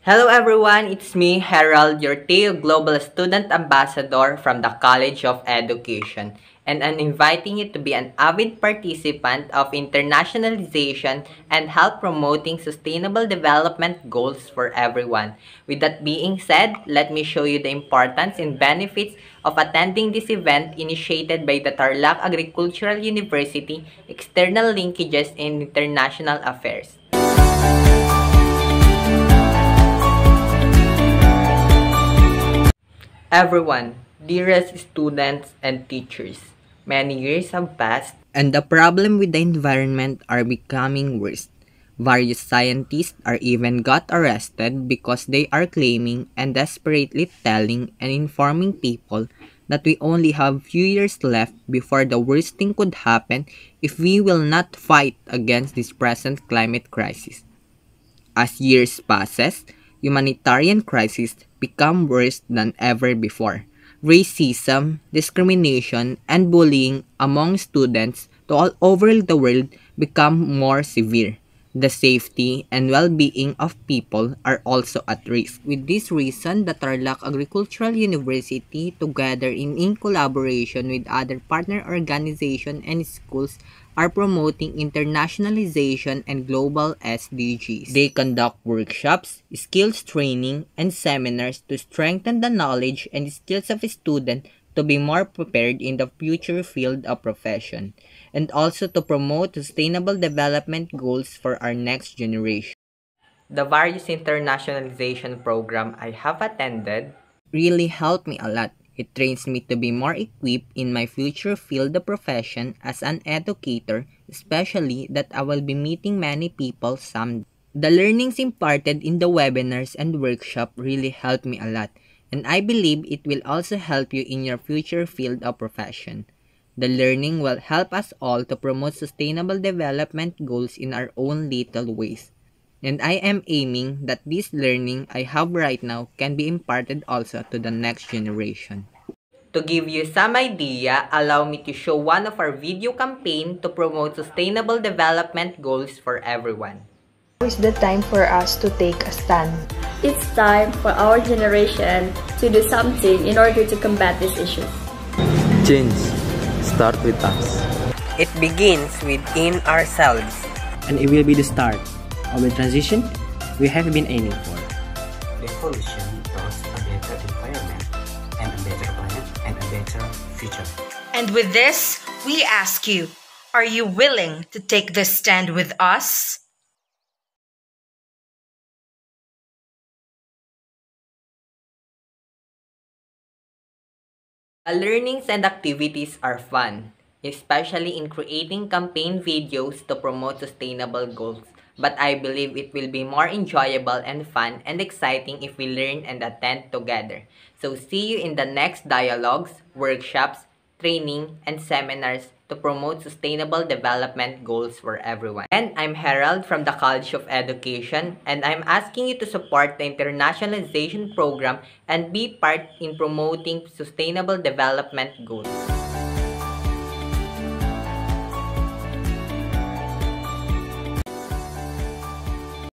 Hello everyone, it's me, Herald, your TEO Global Student Ambassador from the College of Education. And I'm inviting you to be an avid participant of internationalization and help promoting sustainable development goals for everyone. With that being said, let me show you the importance and benefits of attending this event initiated by the Tarlac Agricultural University External Linkages in International Affairs. Everyone, dearest students and teachers, many years have passed and the problem with the environment are becoming worse. Various scientists are even got arrested because they are claiming and desperately telling and informing people that we only have few years left before the worst thing could happen if we will not fight against this present climate crisis. As years passes, humanitarian crises become worse than ever before. Racism, discrimination, and bullying among students to all over the world become more severe. The safety and well-being of people are also at risk. With this reason, the Tarlac Agricultural University, together in, in collaboration with other partner organizations and schools, are promoting internationalization and global SDGs. They conduct workshops, skills training, and seminars to strengthen the knowledge and skills of students to be more prepared in the future field of profession, and also to promote sustainable development goals for our next generation. The various internationalization program I have attended really helped me a lot. It trains me to be more equipped in my future field of profession as an educator, especially that I will be meeting many people some. The learnings imparted in the webinars and workshop really helped me a lot and I believe it will also help you in your future field of profession. The learning will help us all to promote sustainable development goals in our own little ways. And I am aiming that this learning I have right now can be imparted also to the next generation. To give you some idea, allow me to show one of our video campaign to promote sustainable development goals for everyone. Now is the time for us to take a stand it's time for our generation to do something in order to combat this issue. Change start with us. It begins within ourselves. And it will be the start of the transition we have been aiming for. The evolution towards a better environment and a better planet and a better future. And with this, we ask you, are you willing to take this stand with us? The learnings and activities are fun, especially in creating campaign videos to promote sustainable goals. But I believe it will be more enjoyable and fun and exciting if we learn and attend together. So see you in the next dialogues, workshops, training, and seminars to promote sustainable development goals for everyone. And I'm Harold from the College of Education, and I'm asking you to support the internationalization program and be part in promoting sustainable development goals.